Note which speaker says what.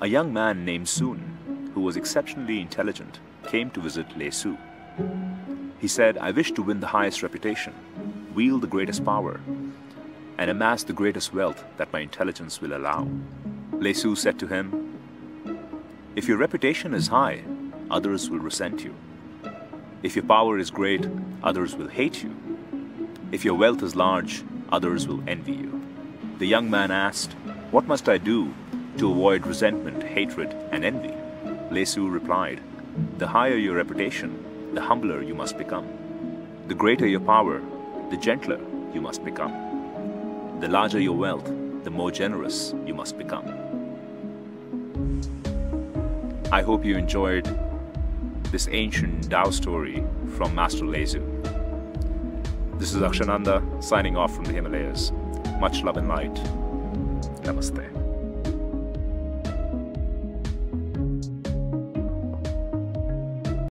Speaker 1: A young man named Sun, who was exceptionally intelligent, came to visit Lei Su. He said, I wish to win the highest reputation, wield the greatest power, and amass the greatest wealth that my intelligence will allow. Lei Su said to him, If your reputation is high, others will resent you. If your power is great, others will hate you. If your wealth is large, others will envy you. The young man asked, What must I do to avoid resentment, hatred, and envy? Lei Su replied, The higher your reputation, the humbler you must become. The greater your power, the gentler you must become. The larger your wealth, the more generous you must become. I hope you enjoyed this ancient Tao story from Master Lei Su. This is Akshananda signing off from the Himalayas. Much love and light. Namaste.